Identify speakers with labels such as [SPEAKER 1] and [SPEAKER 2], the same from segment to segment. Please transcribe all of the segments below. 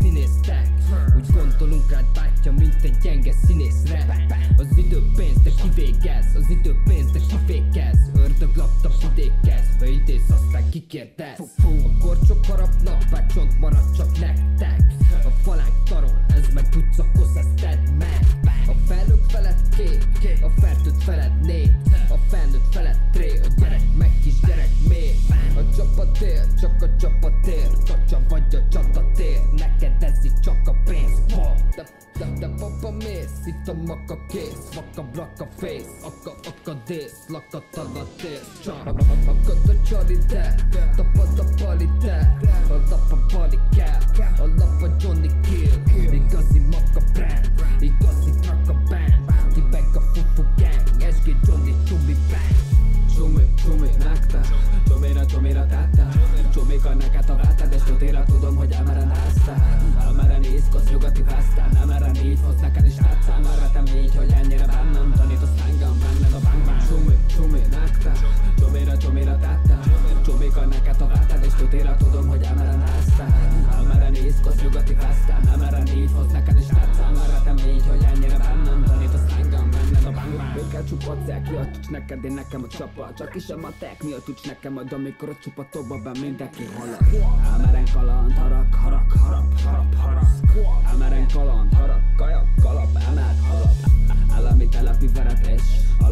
[SPEAKER 1] kinéztek Úgy gondolunk rád bátya, mint egy gyenge színészre Az idő pénz, de kivégez Az idő pénz, de kifékez. Ördög lapta vidékez Beidéz, aztán kikérdez A korcsok harapnak, bár csont marad csak nektek. A falánk tarol, ez meg pucakos, ezt tedd meg A felnőtt felett kék, a fertőt felett négy A felnőtt felett tré, a gyerek meg kisgyerek még A csapat él, csak a csapat él Kacsa vagy a csatatér, mész, itt a maka kész Vaka blaka face, akka akka dész Lakattad a tész, Akad a csali te, tapad a pali te A lap a bali kell, a lap a Johnny Kill Igazi maka brand, igazi traka band Ti meg a fufu gang, SG Johnny Csumi bang
[SPEAKER 2] Csumi, csumi, nektek Csumira, csumira tette Csumika neked a vetted És tutéra tudom, hogy emere hoz neked is tetszem Veretem így, hogy ennyire bennem Tanítasz engem benned a bang bang Csumi, csumi, nektek. Csumira, csumira tette. Csumika neked a vetted És tutéra tudom, hogy emere nezte Emere nézkoz, nyugati veszte Emere így hoz neked is tetszem Veretem így, hogy ennyire bennem Tanítasz engem benned a bang bang Ők elcsupatszák, ki a csúcs neked, én nekem a csapa Csak is a matek, mi a tucs nekem majd amikor a csupatokba ben mindenki halad. Elmeren kaland, harap,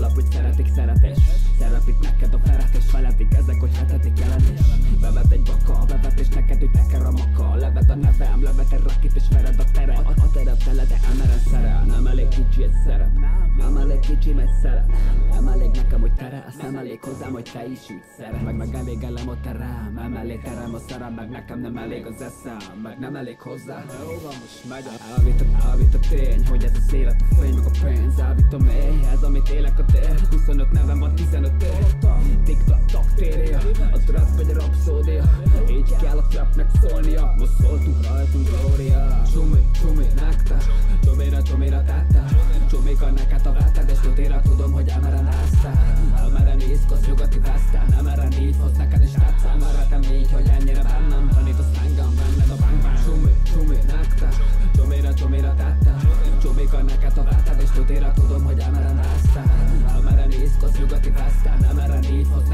[SPEAKER 2] alap, hogy szeretik szeretés Szerepik neked a veretés, feletik ezek, hogy hetedik jelenés. Bevet egy baka, bevetés neked, hogy teker a maka. Levet a nevem, levet egy rakit és vered a tere A, a terep tele, de emeren szerel. Nem elég kicsi egy szerep Nem elég kicsi egy szerep Nem elég nekem, hogy tere, azt nem elég hozzám, hogy te is úgy szeret Meg meg elég elem a terem, nem elég terem a szerem Meg nekem nem elég az eszem, meg nem elég hozzá. Jó van, most megy a elvitt a, a tény, hogy ez az élet a fény, a pénz Elvitt a mély, ez amit élek a tér 25 nevem van, 15 ér Tiktak, tak térje, a trap egy rapszódia. Így kell a trapnek szólnia, most szóltunk rajtunk glória Csumi, csumi, nektek, csumira, csumira tette Csumika neked a vetted, és tutéra tudom, hogy emere nezte Emere nézkoz, nyugati veszte, emere így hoz neked is tetszem Veretem így, hogy ennyire bennem, tanítasz engem benned a bang bang Csumi, csumi, nektek, csumira, csumira tette a neked a váltad És tudéra tudom, hogy emelen állsz fel Emelen észkoz, nyugati pászkán, emelen így hoz